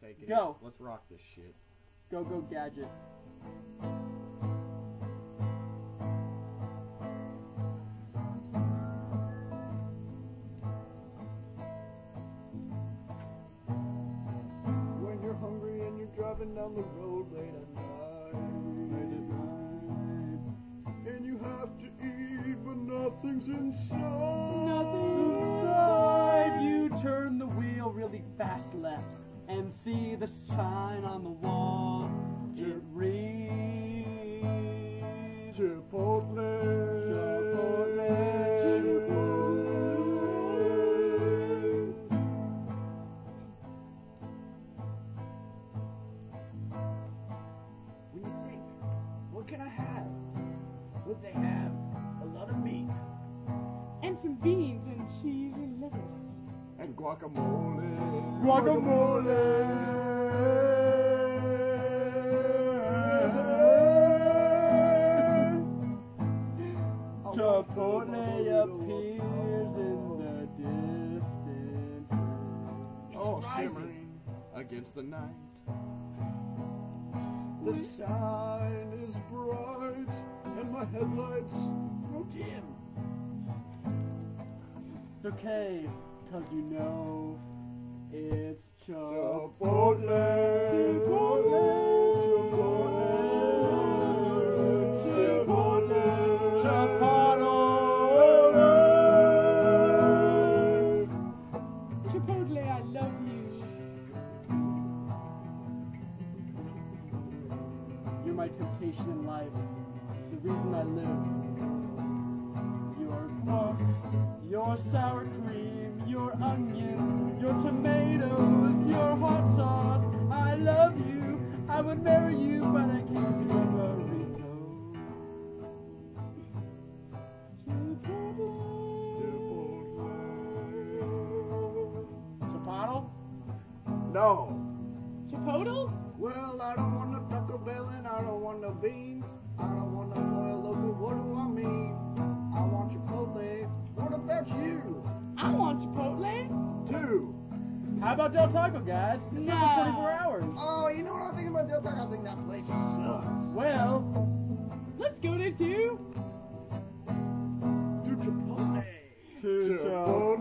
take it. Go. Let's rock this shit. Go, go, um, gadget. When you're hungry and you're driving down the road late at night. And you have to eat, but nothing's inside. Nothing sign on the wall. It reads Chipotle. When you think, what can I have? What they have? A lot of meat And some beans and cheese and lettuce. and guacamole. Guacamole. Shimmering against the night. The sign is bright and my headlights grow dim. It's okay, cause you know it's Chipotle, Chipotle, Chipotle, my temptation in life, the reason I live. Your guac, your sour cream, your onion, your tomatoes, your hot sauce. I love you. I would marry you, but I can't do a burrito. Chipotle? No. Chipotles? Well, I don't want no Taco Bell and I don't want no beans. I don't want no Pollo Loco, What do I mean? I want Chipotle. What about you? I want Chipotle. Two. How about Del Taco, guys? It's No. open 24 hours. Oh, you know what I'm thinking about Del Taco? I think that place sucks. Well, Let's go to two. To Chipotle. to Oh,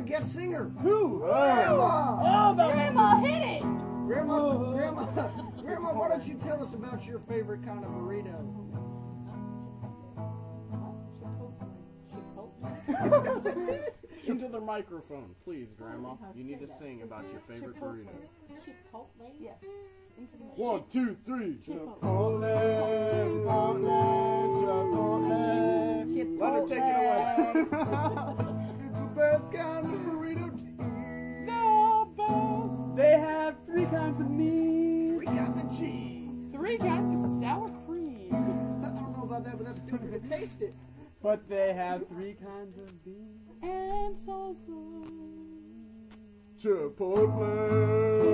a guest singer. Who? Grandma! Oh, about Grandma, hit it. Grandma, Grandma, Grandma, why don't you tell us about your favorite kind of burrito? Into the microphone, please, Grandma. You need to sing about your favorite burrito. Chipotle? Yes. One, two, three. Chipotle, Chipotle, Chipotle. Let her take it away. about that, but that's still good to taste it. But they have three kinds of beans. And salsa. Chipotle. Chipotle,